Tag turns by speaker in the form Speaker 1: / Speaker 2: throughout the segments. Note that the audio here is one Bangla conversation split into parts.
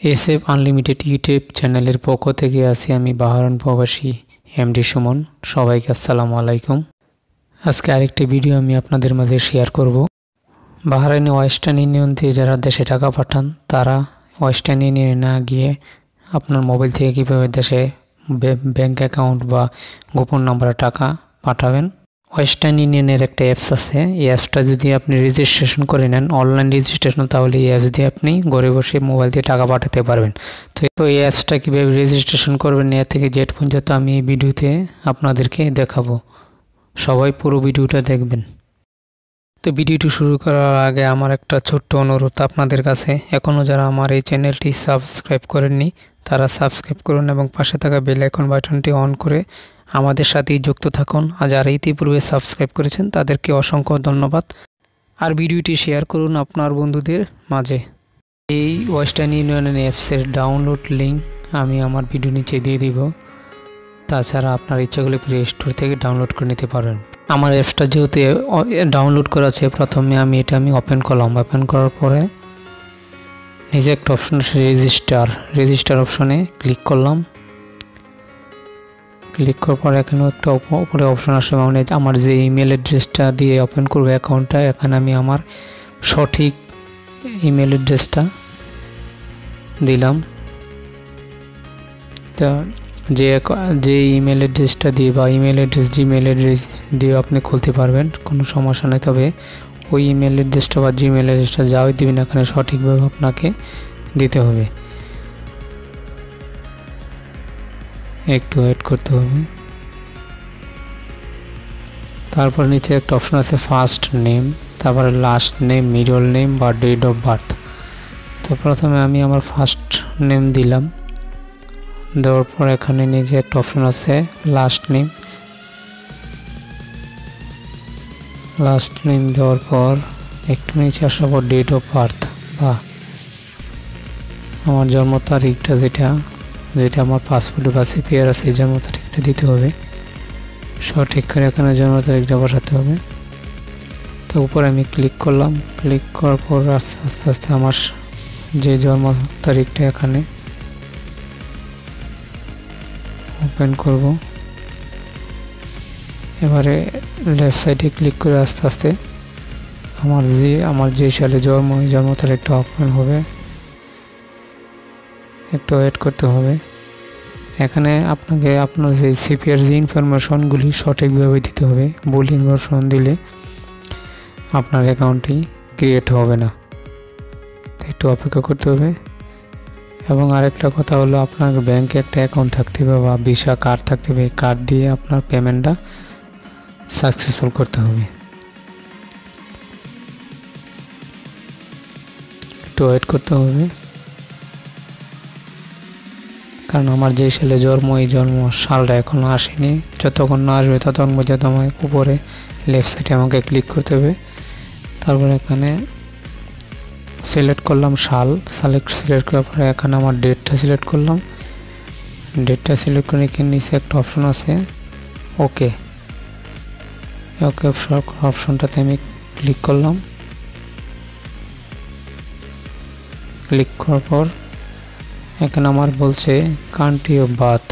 Speaker 1: এস এফ আনলিমিটেড ইউটিউব চ্যানেলের পক্ষ থেকে আছি আমি বাহারন প্রবাসী এমডি সুমন। সবাইকে আসসালামু আলাইকুম। আজকে আরেকটি ভিডিও আমি আপনাদের মাঝে শেয়ার করব। বাহারাইনে ওয়েস্টার্ন ইউনিয়ন দিয়ে যারা দেশে টাকা পাঠান, তারা ওয়েস্টার্ন ইউনিয়নে না গিয়ে আপনার মোবাইল থেকে কীভাবে দেশে ব্যাঙ্ক অ্যাকাউন্ট বা গোপন নম্বরে টাকা পাঠাবেন ওয়েস্টার্ন ইউনিয়নের একটা অ্যাপস আছে। এই অ্যাপসটা যদি আপনি রেজিস্ট্রেশন করে নেন অনলাইন রেজিস্ট্রেশন তাহলে এই অ্যাপস দিয়ে আপনি ঘরে বসে মোবাইল দিয়ে টাকা পাঠাতে পারবেন। তো তো এই অ্যাপসটা কীভাবে রেজিস্ট্রেশন করবেন এ থেকে জেট পর্যন্ত আমি এই ভিডিওতে আপনাদেরকে দেখাবো। সবাই পুরো ভিডিওটা দেখবেন। তো ভিডিওটি শুরু করার আগে আমার একটা ছোট্ট অনুরোধ আপনাদের কাছে। এখনও যারা আমার এই চ্যানেলটি সাবস্ক্রাইব করেননি, তারা সাবস্ক্রাইব করুন এবং পাশে থাকা বেল আইকন বাটনটি অন করে আমাদের সাথেই যুক্ত থাকুন। আর যারা ইতিপূর্বে সাবস্ক্রাইব করেছেন, তাদেরকে অসংখ্য ধন্যবাদ। আর ভিডিওটি শেয়ার করুন আপনার বন্ধুদের মাঝে। এই ওয়েস্টার্ন ইউনিয়ন অ্যাপসের ডাউনলোড লিঙ্ক আমি আমার ভিডিও নিচে দিয়ে দিব। তাছাড়া আপনার ইচ্ছাগুলি প্লে স্টোর থেকে ডাউনলোড করে নিতে পারেন। আমার অ্যাপসটা যেহেতু ডাউনলোড করা আছে, প্রথমে আমি এটা আমি ওপেন করলাম। ওপেন করার পরে নিজে একটা অপশন রেজিস্টার রেজিস্টার অপশনে ক্লিক করলাম। ক্লিক করার পর এখানেও একটা উপরে অপশন আসবে মানে আমার যে ইমেল অ্যাড্রেসটা দিয়ে ওপেন করব অ্যাকাউন্টটা এখানে আমি আমার সঠিক ইমেল অ্যাড্রেসটা দিলাম। তা যে যে ইমেল অ্যাড্রেসটা দিয়ে বা ইমেল অ্যাড্রেস জিমেল অ্যাড্রেস দিয়ে আপনি খুলতে পারবেন, কোনো সমস্যা নেই। তবে ওই ইমেল অ্যাড্রেসটা বা জিমেল অ্যাড্রেসটা যাওয়াই দিবেন, এখানে সঠিকভাবে আপনাকে দিতে হবে। একটু ওয়েট করতে হবে। তারপর নিচে একটা অপশন আছে ফার্স্ট নেম তারপরে লাস্ট নেম মিডল নেম বা ডেট অফ বার্থ তো প্রথমে আমি আমার ফার্স্ট নেম দিলাম। দেওয়ার পর এখানে নিচে একটা অপশন আছে লাস্ট নেম লাস্ট নেম দেওয়ার পর একটু নিচে আসার পর ডেট অফ বার্থ বা আমার জন্ম তারিখটা যেটা যেটা আমার পাসপোর্ট বা সিপিআর আছে, এই জন্ম তারিখটা দিতে হবে। সঠিক করে এখানে জন্ম তারিখটা বসাতে হবে। তো উপরে আমি ক্লিক করলাম। ক্লিক করার পর আস্তে আস্তে আস্তে আমার যে জন্ম তারিখটা এখানে ওপেন করব। এবারে লেফট সাইডে ক্লিক করে আস্তে আস্তে আমার যে আমার যে সালে জন্ম জন্ম তারিখটা ওপেন হবে। একটু ওয়েট করতে হবে। এখানে আপনাকে আপনার যে সিপিআর যে ইনফরমেশনগুলি সঠিকভাবে দিতে হবে, ভুল ইনফরমেশন দিলে আপনার অ্যাকাউন্টটি ক্রিয়েট হবে না। একটু অপেক্ষা করতে হবে। এবং আরেকটা কথা হলো আপনার ব্যাংকে একটা অ্যাকাউন্ট থাকতে হবে বা ভিসা কার্ড থাকতে হবে কার্ড দিয়ে আপনার পেমেন্টটা সাকসেসফুল করতে হবে। একটু ওয়েট করতে হবে। কারণ আমার যে সালে জন্ম, এই জন্ম সালটা এখনও আসেনি। যতক্ষণ না আসবে ততক্ষণ পর্যন্ত আমাকে উপরে লেফট সাইডে আমাকে ক্লিক করতে হবে। তারপর এখানে সিলেক্ট করলাম সাল। সিলেক্ট সিলেক্ট করার পরে এখানে আমার ডেটটা সিলেক্ট করলাম। ডেটটা সিলেক্ট করে এখানে নিচে একটা অপশন আছে ওকে ওকে অপশনটাতে আমি ক্লিক করলাম। ক্লিক করার পর এখানে আমার বলছে, কান্ট্রি অফ বার্থ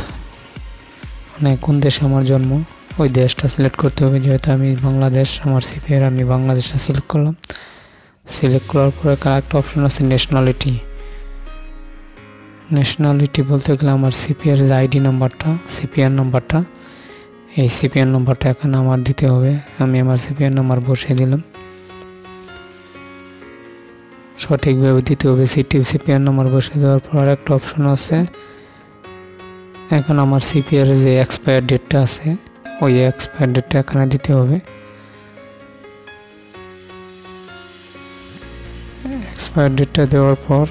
Speaker 1: মানে কোন দেশে আমার জন্ম? ওই দেশটা সিলেক্ট করতে হবে, যেহেতু আমি বাংলাদেশ, আমার সিপিআর আমি বাংলাদেশটা সিলেক্ট করলাম। সিলেক্ট করার পরে একটা অপশন আছে ন্যাশনালিটি ন্যাশনালিটি বলতে গেলে আমার সিপিআর যে আইডি নাম্বারটা সিপিআর নাম্বারটা এই সিপিআর নাম্বারটা এখানে আমার দিতে হবে। আমি আমার সিপিআর নাম্বার বসিয়ে দিলাম। সঠিকভাবে দিতে হবে সিটি সিপিআর নাম্বার বসে যাওয়ার পর একটা অপশন আছে। এখন আমার সিপিআর যে এক্সপায়ার ডেটটা আছে, ওই এক্সপায়ার ডেটটা এখানে দিতে হবে। এক্সপায়ার ডেটটা দেওয়ার পর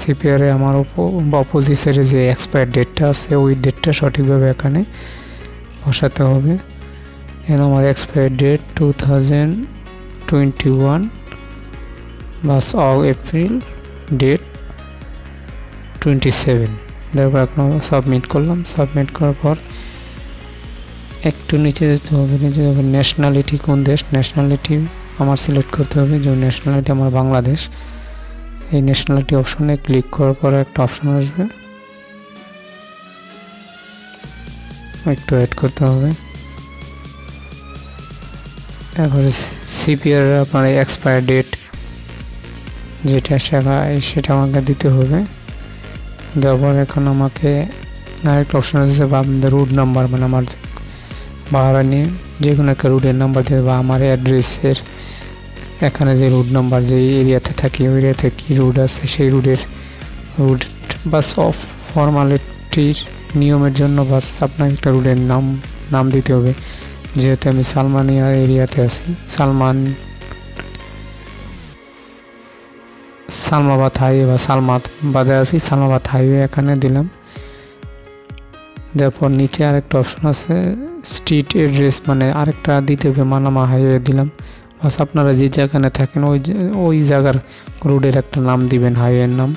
Speaker 1: সিপিআরে আমার অপোজিটের যে এক্সপায়ার ডেটটা আছে, ওই ডেটটা সঠিকভাবে এখানে বসাতে হবে। এখানে আমার expire date two thousand twenty one বাস এপ্রিল ডেট টোয়েন্টি সেভেন তারপর এখন সাবমিট করলাম। সাবমিট করার পর একটু নিচে যেতে হবে, নিচে যাবে ন্যাশনালিটি কোন দেশ? ন্যাশনালিটি আমার সিলেক্ট করতে হবে যে ন্যাশনালিটি আমার বাংলাদেশ। এই ন্যাশনালিটি অপশনে ক্লিক করার পরে একটা অপশন আসবে। একটু অ্যাড করতে হবে। তারপরে সিপিআর আপনার এক্সপায়ার ডেট যেটা শেখায় সেটা আমাকে দিতে হবে। দেওয়ার পর এখন আমাকে আরেকটা অপশন আছে বা আপনাদের রুট নাম্বার মানে আমার ভাড়া নিয়ে যে কোনো একটা রুটের নাম্বার দেবে বা আমার অ্যাড্রেসের এখানে যে রুট নাম্বার যে এরিয়াতে থাকি, ওই এরিয়াতে কী রুট আছে, সেই রুটের রুট বাস অফ ফর্মালিটির নিয়মের জন্য বাস আপনাকে একটা রুটের নাম নাম দিতে হবে। যেহেতু আমি সালমানিয়া এরিয়াতে আছি, সালমান সালমাবাদ হাইওয়ে বা সালমাত বাদে আছি সালমাবাদ হাইওয়ে এখানে দিলাম। তারপর নিচে আরেকটা অপশন আছে স্ট্রিট অ্যাড্রেস মানে আরেকটা দিতে হবে, মানামা হাইওয়ে দিলাম। বাস আপনারা যে যেখানে থাকেন, ওই ওই জায়গার রোডের একটা নাম দিবেন, হাইওয়ের নাম।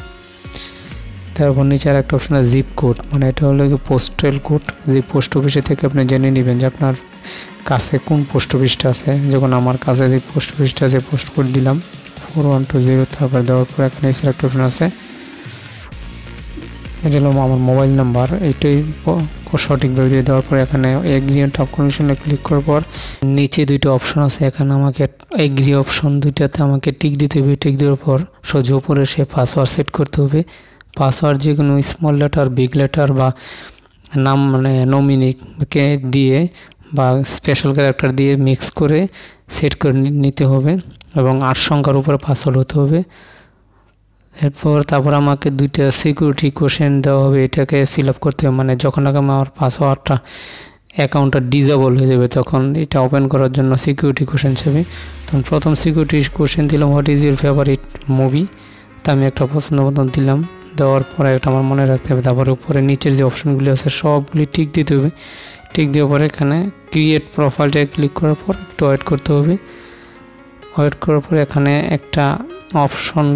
Speaker 1: তারপর নিচে আর একটা অপশন আছে জিপ কোড মানে এটা হলো কি পোস্টাল কোড যে পোস্ট অফিসে থেকে আপনি জেনে নেবেন যে আপনার কাছে কোন পোস্ট অফিসটা আছে। যখন আমার কাছে যে পোস্ট অফিসটা আছে পোস্ট কোড দিলাম। ফোর ওয়ান টু জিরো তারপর দেওয়ার পর এখানে সিলেক্ট অপশন আছে। এটা হলো আমার মোবাইল নাম্বার এইটাই সঠিকভাবে দিয়ে দেওয়ার পর এখানে এগ্রি টপ কন্ডিশনে ক্লিক করার পর নিচে দুইটা অপশন আছে। এখানে আমাকে এগ্রি অপশন দুইটাতে আমাকে টিক দিতে হবে। টিক দেওয়ার পর সোজা উপরে সে পাসওয়ার্ড সেট করতে হবে। পাসওয়ার্ড যে কোনো স্মল লেটার বিগ লেটার বা নাম মানে নমিনিকে দিয়ে বা স্পেশাল ক্যারেক্টার দিয়ে মিক্স করে সেট করে নিতে হবে। এবং আট সংখ্যার উপরে পাসওয়ার্ড হতে হবে। এরপর তারপর আমাকে দুইটা সিকিউরিটি কোশ্চেন দেওয়া হবে, এটাকে ফিল আপ করতে হবে। মানে যখন আমার পাসওয়ার্ডটা অ্যাকাউন্টটা ডিজেবল হয়ে যাবে, তখন এটা ওপেন করার জন্য সিকিউরিটি কোশ্চেন চাবে। তখন প্রথম সিকিউরিটি কোশ্চেন দিলাম what is your favourite movie তা আমি একটা পছন্দ মতন দিলাম। দেওয়ার পরে একটা আমার মনে রাখতে হবে, তারপরে উপরে নিচের যে অপশনগুলি আছে, সবগুলি টিক দিতে হবে। টিক দেওয়ার পরে এখানে ক্রিয়েট প্রোফাইলটা ক্লিক করার পর একটু ওয়েট করতে হবে। ওয়েট করার পরে এখানে একটা অপশন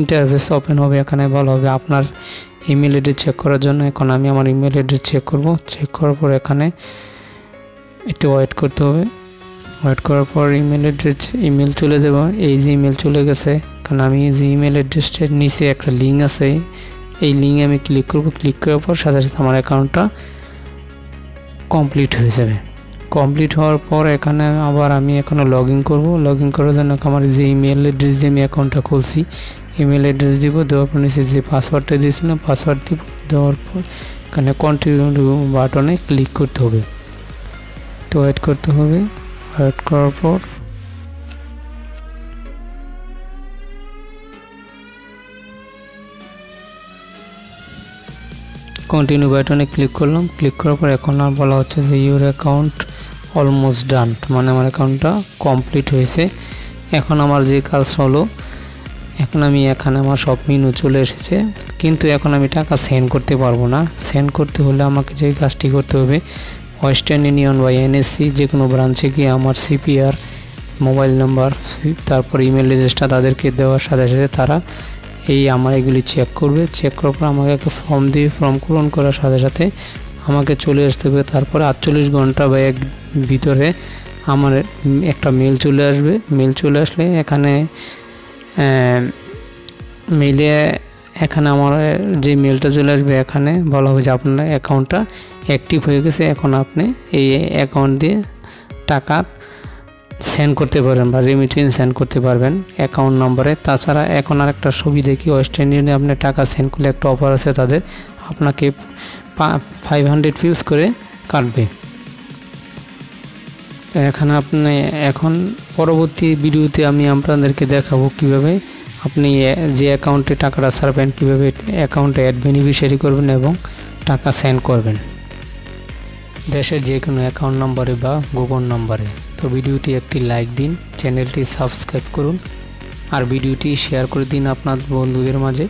Speaker 1: ইন্টারফেস ওপেন হবে। এখানে বলা হবে আপনার ইমেল অ্যাড্রেস চেক করার জন্য। এখন আমি আমার ইমেল অ্যাড্রেস চেক করব। চেক করার পর এখানে একটু ওয়েট করতে হবে। ওয়েট করার পর ইমেল অ্যাড্রেস ইমেল চলে যাব। এই যে ইমেল চলে গেছে কারণ আমি যে ইমেল অ্যাড্রেসটার নিচে একটা লিঙ্ক আছে। এই লিঙ্কে আমি ক্লিক করব। ক্লিক করার পর সাথে সাথে আমার অ্যাকাউন্টটা কমপ্লিট হয়ে যাবে। কমপ্লিট হওয়ার পর এখানে আবার আমি এখানে লগ ইন করব। লগ ইন করার জন্য আমার যে ইমেল অ্যাড্রেস দিয়ে আমি অ্যাকাউন্টটা খুলছি ইমেল অ্যাড্রেস দিব, দেওয়ার পর নিচে যে পাসওয়ার্ডটা দিয়েছিলাম পাসওয়ার্ড দিব, দেওয়ার পর এখানে কন্টিনিউ বাটনে ক্লিক করতে হবে। তো ওয়েট করতে হবে। ওয়েট করার পর কন্টিনিউ বাটনে ক্লিক করলাম। ক্লিক করার পর এখন আর বলা হচ্ছে যে ইউর অ্যাকাউন্ট অলমোস্ট ডান মানে আমার অ্যাকাউন্টটা কমপ্লিট হয়েছে। এখন আমার যে কাজ হলো, এখন আমি এখানে আমার সব মেনু চলে এসেছে। কিন্তু এখন আমি টাকা সেন্ড করতে পারব না। সেন্ড করতে হলে আমাকে যে কাজটি করতে হবে ওয়েস্টার্ন ইউনিয়ন বা এনএসসি যে কোনো ব্রাঞ্চে গিয়ে আমার সিপিআর মোবাইল নাম্বার তারপর ইমেল অ্যাড্রেসটা তাদেরকে দেওয়ার সাথে সাথে তারা এই আমার এগুলি চেক করবে। চেক করার পর আমাকে একটা ফর্ম দিয়ে ফর্ম পূরণ করার সাথে সাথে আমাকে চলে আসতে হবে। তারপরে আটচল্লিশ ঘণ্টা বা এক ভিতরে আমার একটা মেল চলে আসবে। মেল চলে আসলে এখানে মেলে এখানে আমার যে মেলটা চলে আসবে এখানে বলা হবে যে আপনার অ্যাকাউন্টটা অ্যাক্টিভ হয়ে গেছে। এখন আপনি এই অ্যাকাউন্ট দিয়ে টাকা সেন্ড করতে পারবেন বা রেমিটেন্স সেন্ড করতে পারবেন অ্যাকাউন্ট নম্বরে। তাছাড়া এখন আর একটা সুবিধা কি ওয়েস্টার্ন ইউনিয়নে আপনি টাকা সেন্ড করলে একটা অফার আছে তাদের। আপনাকে ফাইভ হান্ড্রেড ফিলস করে কাটবে। এখানে আপনি, এখন পরবর্তী ভিডিওতে আমি আপনাদেরকে দেখাবো কীভাবে আপনি যে অ্যাকাউন্টে টাকাটা ছাড়বেন, কীভাবে অ্যাকাউন্টে অ্যাড বেনিফিশিয়ারি করবেন এবং টাকা সেন্ড করবেন। দেশের যে কোনো অ্যাকাউন্ট নম্বরে বা গোপন নম্বরে তো ভিডিওটি একটি লাইক দিন চ্যানেলটি সাবস্ক্রাইব করুন, আর ভিডিওটি শেয়ার করে দিন আপনার বন্ধুদের মাঝে।